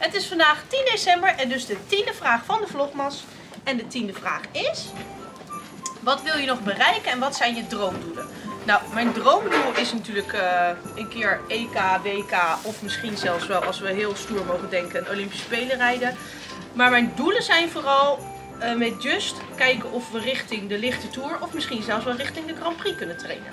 Het is vandaag 10 december en dus de tiende vraag van de vlogmas. En de tiende vraag is... Wat wil je nog bereiken en wat zijn je droomdoelen? Nou, mijn droomdoel is natuurlijk uh, een keer EK, WK of misschien zelfs wel, als we heel stoer mogen denken, een Olympische Spelen rijden. Maar mijn doelen zijn vooral uh, met Just kijken of we richting de lichte Tour of misschien zelfs wel richting de Grand Prix kunnen trainen.